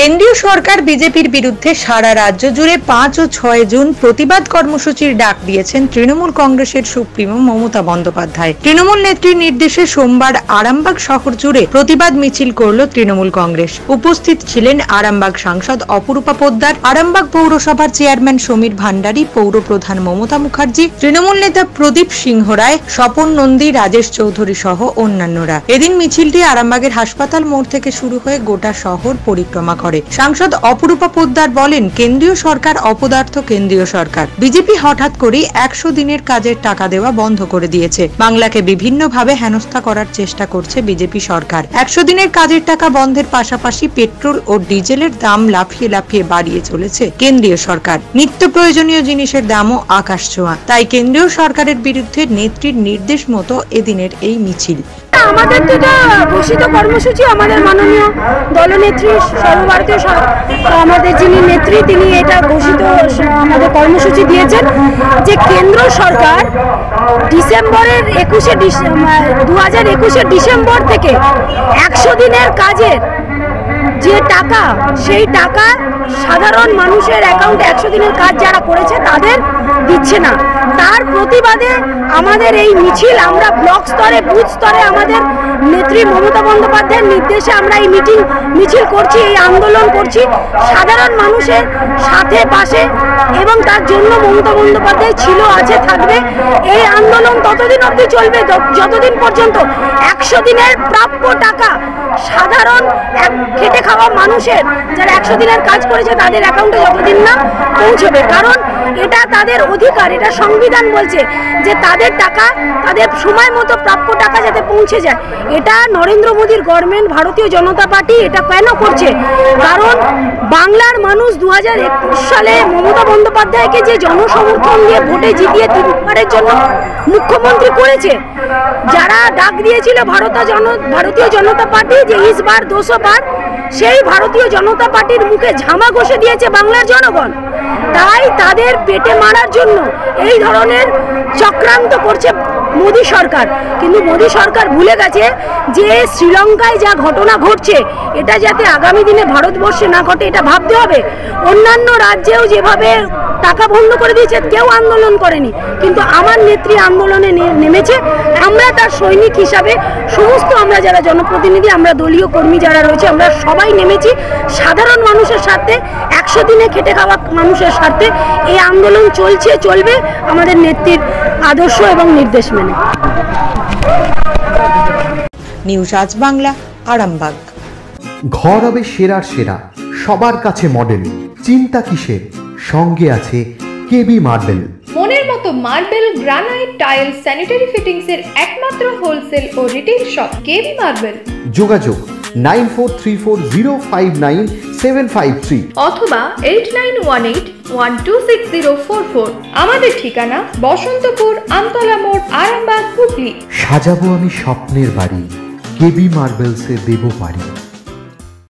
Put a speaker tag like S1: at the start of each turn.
S1: কেন্দ্রীয় সরকার বিজেপির বিরুদ্ধে সারা রাজ্য জুড়ে পাঁচ ও ছয় জুন প্রতিবাদ কর্মসূচির ডাক দিয়েছেন তৃণমূল কংগ্রেসের সুপ্রিমো মমতা বন্দ্যোপাধ্যায়। তৃণমূল নেত্রীর নির্দেশে সোমবার আরামবাগ শহর জুড়ে প্রতিবাদ মিছিল করল তৃণমূল কংগ্রেস। উপস্থিত ছিলেন আরামবাগ সাংসদ অপরূপা পোদ্দার, আরামবাগ পৌরসভার চেয়ারম্যান সমীর ভান্ডারী, পৌর প্রধান মমতা মুখার্জি, তৃণমূল নেতা প্রদীপ সিংহ রায়, স্বপন নন্দী, রাজেশ চৌধুরী সহ অন্যান্যরা। এদিন মিছিলটি আরামবাগের হাসপাতাল মোড় থেকে শুরু হয়ে গোটা শহর পরিক্রমা করে। সাংসদ অপরূপা পোদ্দার বলেন, কেন্দ্রীয় সরকার অপদার্থ কেন্দ্রীয় সরকার। বিজেপি হঠাৎ করেই একশো দিনের কাজের টাকা দেওয়া বন্ধ করে দিয়েছে। বাংলাকে বিভিন্নভাবে হেনস্থা করার চেষ্টা করছে বিজেপি সরকার। একশো দিনের কাজের টাকা বন্ধের পাশাপাশি পেট্রোল ও ডিজেলের দাম লাফিয়ে লাফিয়ে বাড়িয়ে চলেছে কেন্দ্রীয় সরকার। নিত্য প্রয়োজনীয় জিনিসের দামও আকাশ ছোঁয়া। তাই কেন্দ্রীয় সরকারের বিরুদ্ধে নেত্রীর নির্দেশ মতো এদিনের এই মিছিল।
S2: আমাদের তো এটা ঘোষিত কর্মসূচি, আমাদের মাননীয় দলনেত্রী সর্বভারতীয় আমাদের যিনি নেত্রী, তিনি এটা ঘোষিত, আমাদের কর্মসূচি দিয়েছেন যে কেন্দ্র সরকার ডিসেম্বরের একুশে দু হাজার একুশে ডিসেম্বর থেকে একশো দিনের কাজের যে টাকা, সেই টাকা সাধারণ মানুষের অ্যাকাউন্টে একশো দিনের কাজ যারা করেছে, তাদের দিচ্ছে না। তার প্রতিবাদে আমাদের এই মিছিল, আমরা ব্লক স্তরে, বুথ স্তরে আমাদের নেত্রী মমতা বন্দ্যোপাধ্যায়ের নির্দেশে আমরা এই মিটিং, মিছিল করছি, এই আন্দোলন করছি। সাধারণ মানুষের সাথে, পাশে এবং তার জন্য মমতা বন্দ্যোপাধ্যায় ছিল, আছে, থাকবে। এই আন্দোলন ততদিন অবধি চলবে যতদিন পর্যন্ত একশো দিনের প্রাপ্য টাকা সাধারণ এক খেটে খাওয়া মানুষের যারা একশো দিনের কাজ করেছে, তাদের অ্যাকাউন্টে যতদিন না পৌঁছবে। কারণ এটা তাদের অধিকার, এটা সংবিধান বলছে যে তাদের টাকা, তাদের সময় মতো প্রাপ্য টাকা যাতে পৌঁছে যায়। এটা নরেন্দ্র মোদীর গভর্নমেন্ট, ভারতীয় জনতা পার্টি এটা কেন করছে? কারণ বাংলার মানুষ দু হাজার একুশ সালে মমতা বন্দ্যোপাধ্যায়কে যে জনসমর্থন দিয়ে ভোটে জিতিয়ে তিনবারের জন্য মুখ্যমন্ত্রী করেছে, যারা ডাক দিয়েছিল ভারতীয় জনতা পার্টি যে ইসবার দোষো বার সেই ভারতীয় জনতা পার্টির মুখে ঝামা ঘষে দিয়েছে বাংলার জনগণ। তাই তাদের পেটে মারার জন্য এই ধরনের চক্রান্ত করছে মোদী সরকার। কিন্তু মোদী সরকার ভুলে গেছে যে শ্রীলঙ্কায় যা ঘটনা ঘটছে, এটা যাতে আগামী দিনে ভারতবর্ষে না ঘটে, এটা ভাবতে হবে। অন্যান্য রাজ্যেও যেভাবে টাকা বন্ধ করে দিয়েছে কেউ আন্দোলন করেনি। কিন্তু আমার নেত্রী আন্দোলনে নেমেছে। আমরা তার সৈনিক হিসাবে সমস্ত আমরা যারা জনপ্রতিনিধি আমরা দলীয় কর্মী যারা রয়েছে আমরা সবাই নেমেছি সাধারণ মানুষের স্বার্থে একশো দিনে খেটে খাওয়া মানুষের স্বার্থে। এই আন্দোলন চলছে চলবে আমাদের নেত্রীর আদর্শ এবং নির্দেশ মেনে।
S1: নিউজ আজ বাংলা আরামবাগ।
S3: ঘর হবে সেরার সেরা সবার কাছে মডেল চিন্তা কিসের? সঙ্গে আছে কেবি মার্বেল।
S4: মনের মতো marble granite tile sanitary fittings এর একমাত্র হোলসেল ও রিটেল শপ কেবি মার্বেল।
S3: যোগাযোগ nine four three four zero five nine seven five three.
S4: অথবা eight nine one eight one two six zero four four. আমাদের ঠিকানা বসন্তপুর আমতলা মোড় আরামবাগ হুগলি।
S3: সাজাবো আমি স্বপ্নের বাড়ি কেবি মার্বেলসে দেবো বাড়ি।